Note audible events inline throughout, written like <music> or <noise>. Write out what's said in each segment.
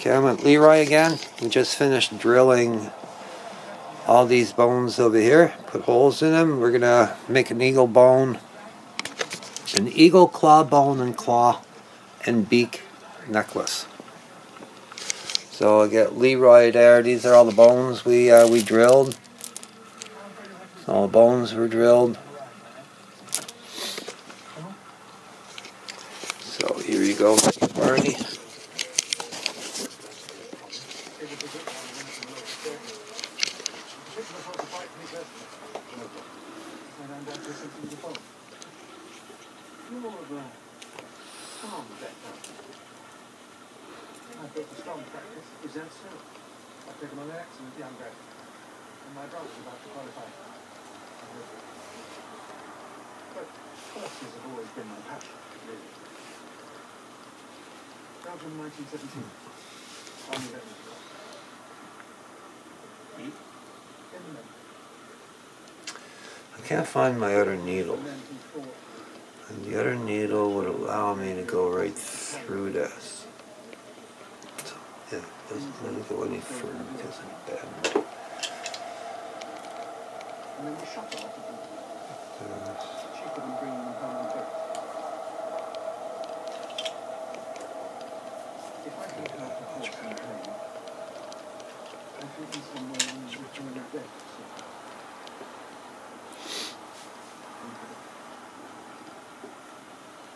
Okay, I'm at Leroy again. We just finished drilling all these bones over here. Put holes in them. We're gonna make an eagle bone, an eagle claw bone and claw and beak necklace. So I get Leroy there. These are all the bones we uh, we drilled. All the bones were drilled. So here you go, Barney. I've got strong practice. Is that so? I've taken on an excellent young grad. And my brother's about to qualify. But horses have always been my passion, really. Belgium 1917. Army veterans club. In the men. I can't find my other needle. And the other needle would allow me to go right through this. So, yeah, it doesn't go any further because I'm bad. and then we shot her out of them. There's- cheaper than bringing them home on boat. If I can help the horse come home, I think he's somewhere in his return of death. So.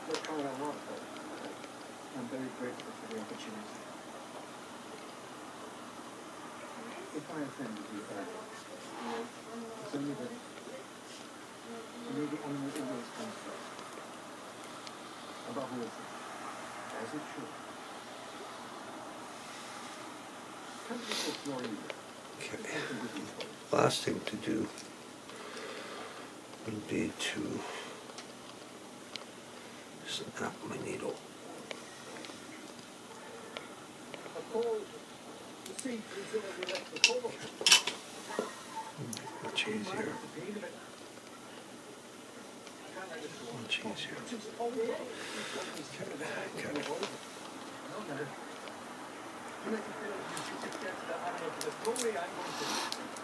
Look, how I want that. I'm very grateful for the opportunity. If I offended you, Ed, it's only that Maybe animal always comes first. Above all things, as it should. Come to this Florida. Okay. Something with you, boys. Last thing to do would be to snap my needle. That animal, but there's no way I'm going.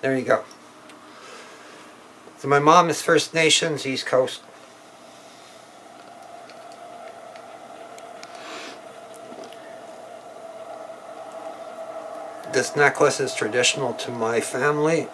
There you go. So my mom is First Nations, East Coast. This necklace is traditional to my family.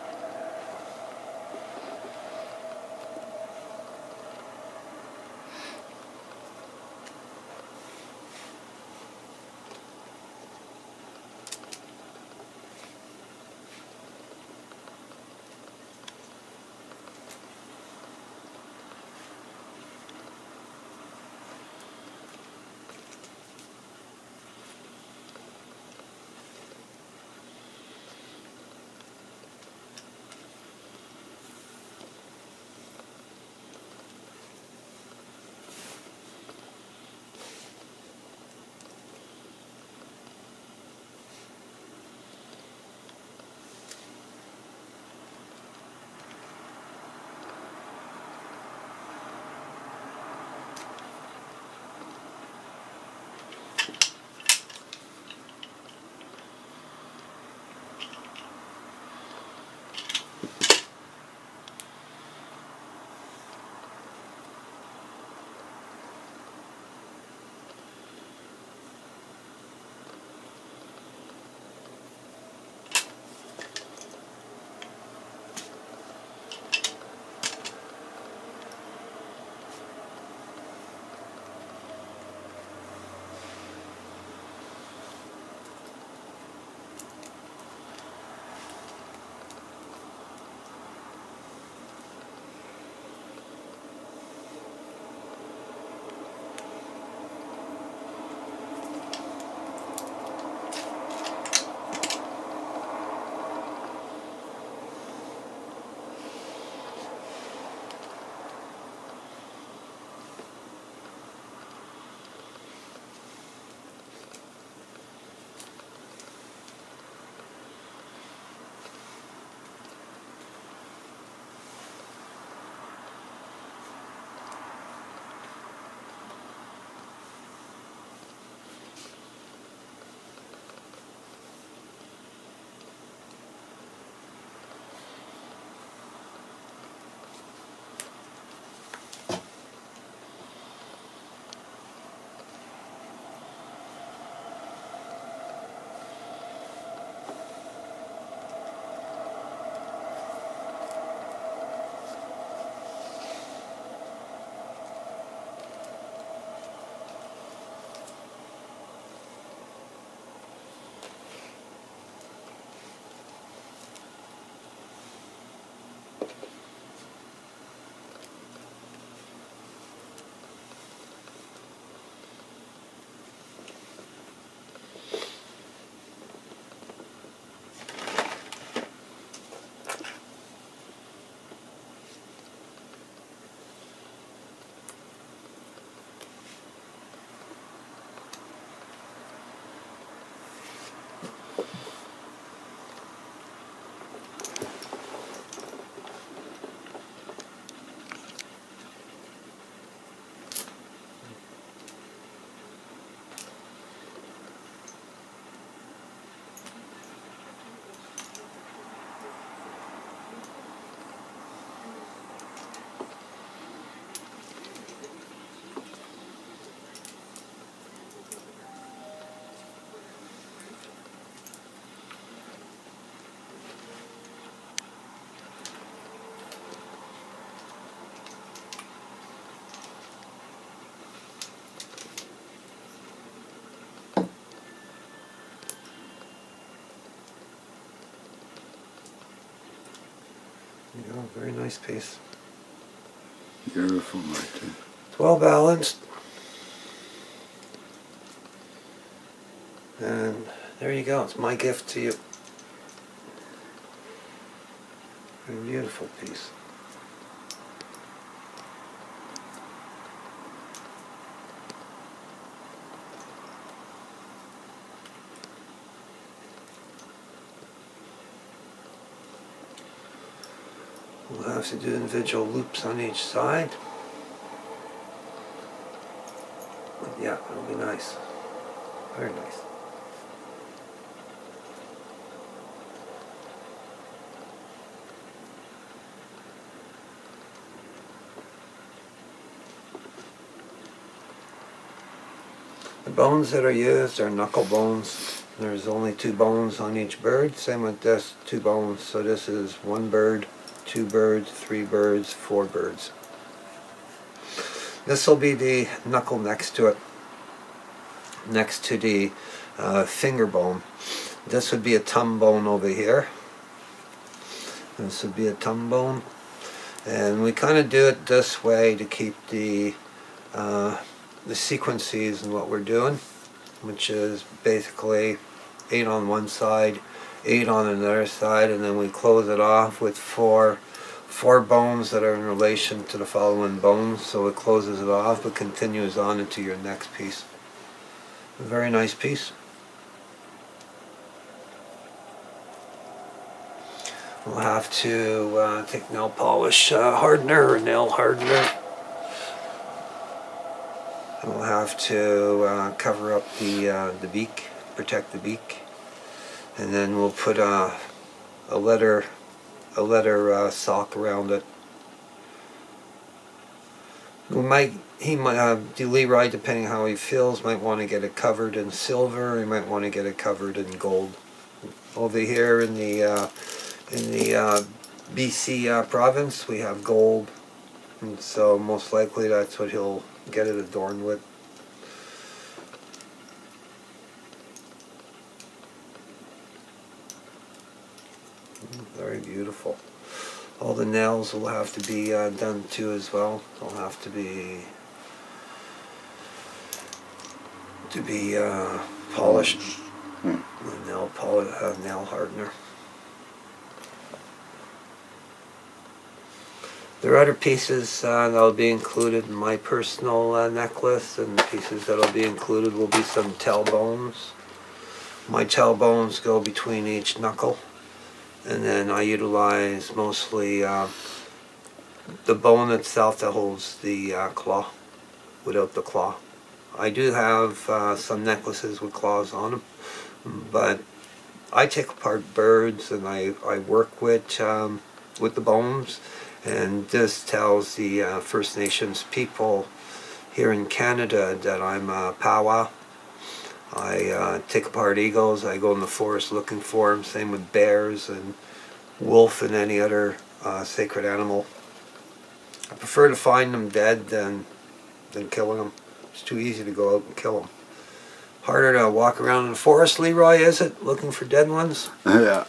You go. Very nice piece. Beautiful, Martin. It's well balanced. And there you go. It's my gift to you. A beautiful piece. We'll have to do individual loops on each side. Yeah, it'll be nice. Very nice. The bones that are used are knuckle bones. There's only two bones on each bird. Same with this, two bones. So this is one bird, two birds, three birds, four birds. This will be the knuckle next to it, next to the uh, finger bone. This would be a thumb bone over here. This would be a thumb bone. And we kind of do it this way to keep the uh, the sequences and what we're doing, which is basically eight on one side, eight on another side, and then we close it off with four four bones that are in relation to the following bones. So it closes it off, but continues on into your next piece. A very nice piece. We'll have to uh, take nail polish uh, hardener or nail hardener. And we'll have to uh, cover up the uh, the beak, protect the beak, and then we'll put a a leather a leather uh, sock around it. We might he might uh, do Leroy depending how he feels might want to get it covered in silver. He might want to get it covered in gold. Over here in the uh, in the uh, BC uh, province we have gold, and so most likely that's what he'll get it adorned with. Very beautiful. All the nails will have to be uh, done too as well. They'll have to be to be uh, polished. Hmm. with Nail polish, uh, nail hardener. There are other pieces uh, that will be included in my personal uh, necklace, and the pieces that will be included will be some tailbones. My tailbones go between each knuckle, and then I utilize mostly uh, the bone itself that holds the uh, claw, without the claw. I do have uh, some necklaces with claws on them, but I take apart birds and I, I work with um, with the bones and this tells the uh, First Nations people here in Canada that I'm a powwow. I uh, take apart eagles, I go in the forest looking for them, same with bears and wolf and any other uh, sacred animal. I prefer to find them dead than, than killing them. It's too easy to go out and kill them. Harder to walk around in the forest, Leroy, is it? Looking for dead ones? <laughs> Yeah.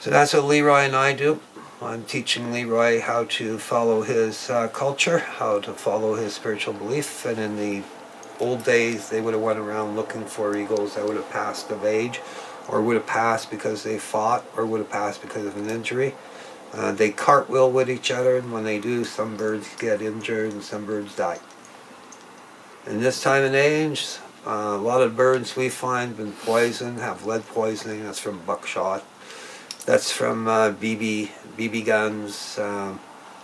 So that's what Leroy and I do. I'm teaching Leroy how to follow his uh, culture, how to follow his spiritual belief. And in the old days, they would have went around looking for eagles that would have passed of age, or would have passed because they fought, or would have passed because of an injury. Uh, they cartwheel with each other, and when they do, some birds get injured and some birds die. In this time and age, uh, a lot of birds we find been poisoned, have lead poisoning. That's from buckshot. That's from uh, BB BB guns. Um,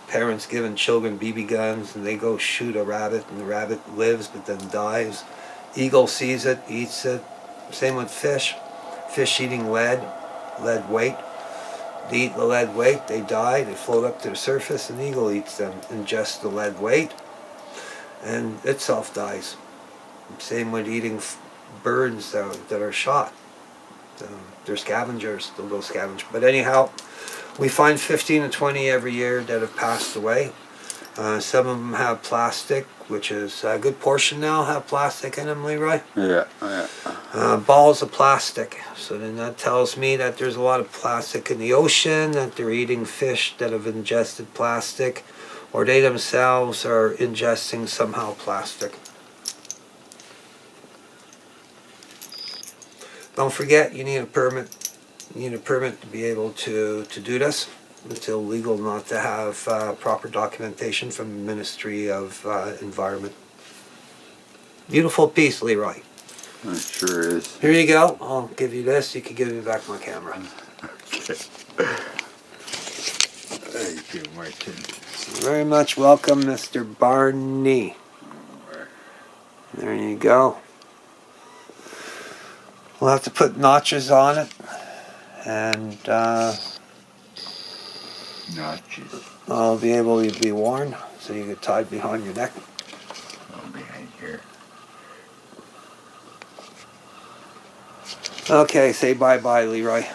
parents giving children BB guns, and they go shoot a rabbit, and the rabbit lives but then dies. Eagle sees it, eats it. Same with fish. Fish eating lead, lead weight. They eat the lead weight, they die, they float up to the surface, and eagle eats them, ingests the lead weight, and itself dies. Same with eating birds that, that are shot. Um, they're scavengers, they'll go scavenge. But anyhow, we find 15 to 20 every year that have passed away. Uh, some of them have plastic, which is a good portion now have plastic in them, Leroy. Yeah, yeah. Uh, balls of plastic. So then that tells me that there's a lot of plastic in the ocean, that they're eating fish that have ingested plastic, or they themselves are ingesting somehow plastic. Don't forget, you need a permit. You need a permit to be able to, to do this. It's illegal not to have uh, proper documentation from the Ministry of uh, Environment. Beautiful piece, Leroy. It sure is. Here you go. I'll give you this. You can give me back my camera. <laughs> Okay. Thank you, Martin. Very much welcome, Mr. Barney. There you go. We'll have to put notches on it, and uh, Notches. I'll be able to be worn, so you get tied behind your neck. Oh, behind here. Okay, say bye bye, Leroy.